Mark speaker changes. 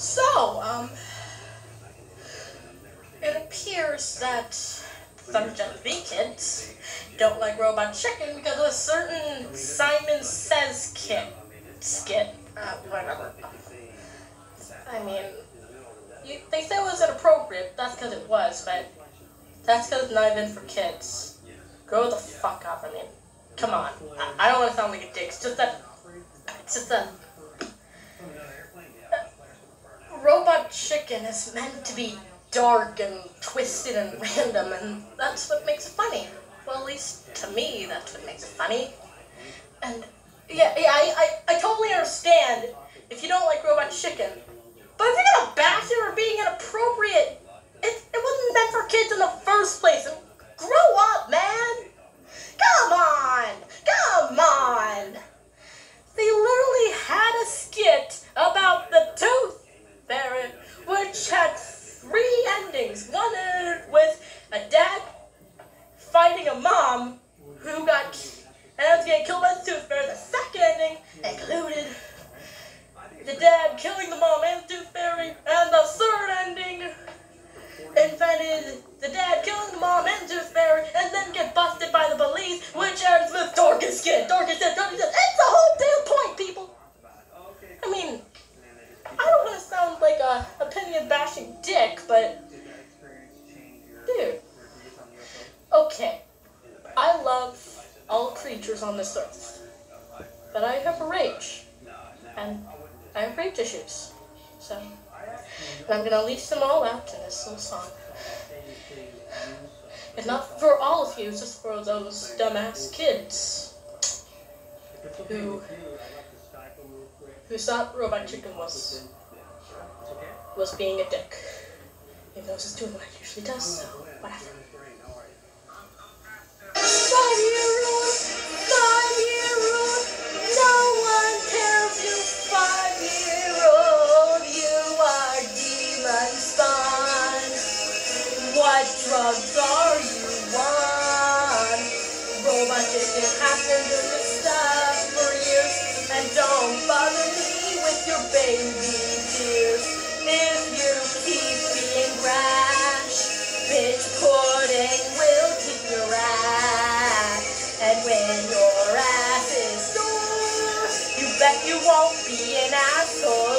Speaker 1: So, um, it appears that some Gen Z kids don't like Robot Chicken because of a certain Simon Says kit skit. Uh, whatever. I mean, you, they say it was inappropriate. That's because it was, but that's because it's not even for kids. Grow the fuck up. I mean, come on. I, I don't want to sound like a dick. It's just that. It's just that. Robot it's meant to be dark and twisted and random, and that's what makes it funny. Well, at least to me, that's what makes it funny. And yeah, yeah, I, I, I totally understand if you don't like Robot Chicken, but if you're gonna bash it for being inappropriate, it, it wasn't meant for kids in the first place. And grow up, man. Come on, come on. They literally had a skit about the tooth fairy, which had three endings. One ended with a dad a mom who got and was getting killed by the tooth fairy. The second ending included the dad killing the mom and the tooth fairy, and the third ending invented the dad killing the mom and the tooth fairy, and then get busted by the police, which ends with Dorcas kid, Dorcas kid, Dorcas kid. It's the whole damn point, people. I mean, I don't want to sound like a opinion bashing dick, but creatures on this earth, but I have a rage, and I have rage issues, so and I'm gonna lease them all out in this little song. It's not for all of you, just for those dumbass kids who who thought Robot Chicken was was being a dick. Even though it's doing what it usually does, so whatever. What drugs are you on? Robots just been hacking to the stuff for years. And don't bother me with your baby tears. If you keep being rash, bitch pudding will keep your ass. And when your ass is sore, you bet you won't be an asshole.